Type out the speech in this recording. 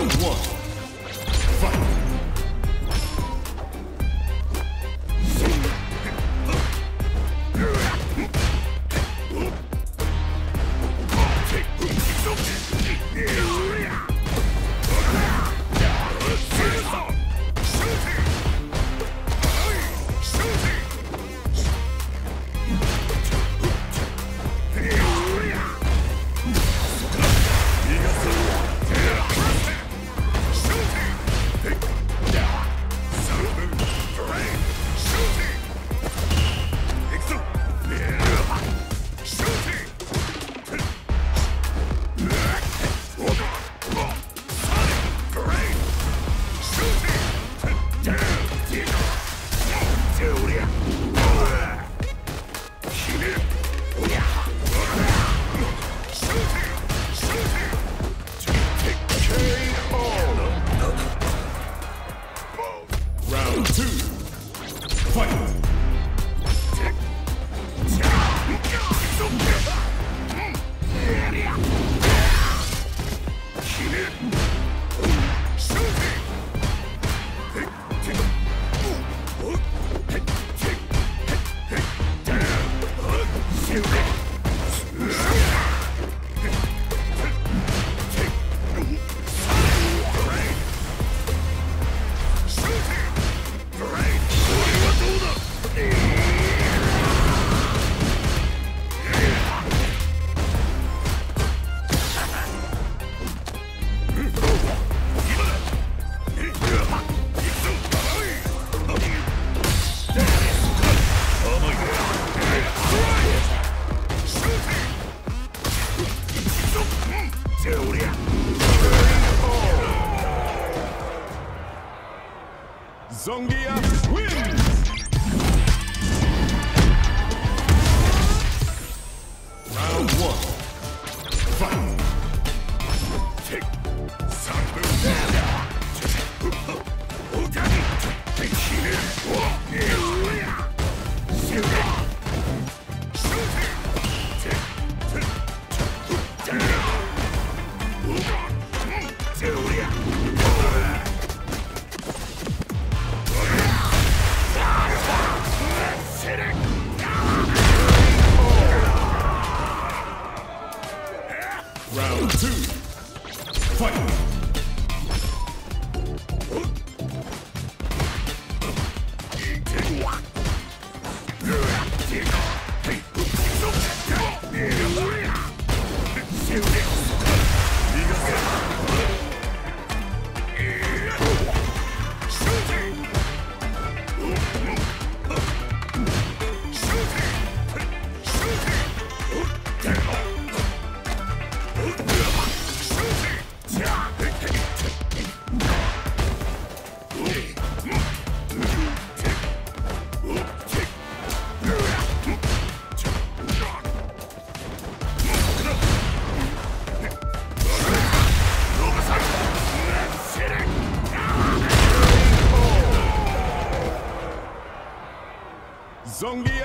Round. Fight. Round to it. Zongia wins! Round one. Fight! Round two. Zongi